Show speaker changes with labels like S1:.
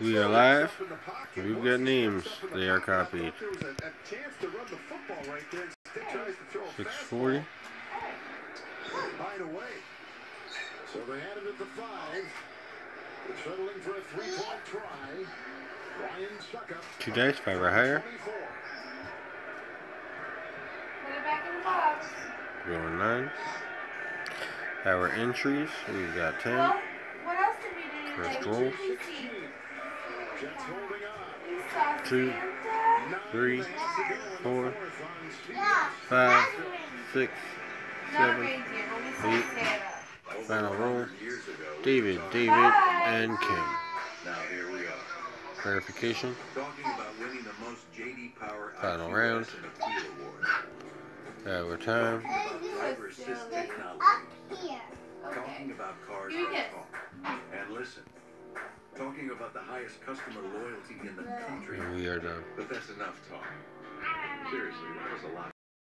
S1: We are live. We've got names. They are copied. 640.
S2: So they it at the five. Settling for a three-point try. Ryan Succop.
S1: Two dice, five or higher.
S2: 24.
S3: Put it back in the box.
S1: Going nine. Our entries, we've got 10.
S3: Well, what else did we do?
S1: First
S3: What
S1: roll.
S3: did we see?
S2: Jets holding on.
S3: We saw
S1: Two.
S3: Santa.
S2: Nine
S1: Three,
S2: lanes to go in the
S1: four,
S2: fourth on Stevens.
S1: Five, six,
S3: Not
S1: seven,
S3: reindeer, but we saw
S1: eight.
S3: Santa.
S1: Final roll. David, David, and Kim.
S4: now here we are,
S1: Clarification.
S4: talking about winning the most JD Power
S1: Final round.
S4: and Appeal Award.
S1: Our time.
S4: Talking about driver assist
S3: silly.
S4: technology.
S3: Okay.
S4: Talking about cars
S3: Give me
S4: on
S3: this.
S4: talk. And listen, talking about the highest customer loyalty in the country.
S1: And we are done.
S4: But that's enough talk. Seriously, that was a lot.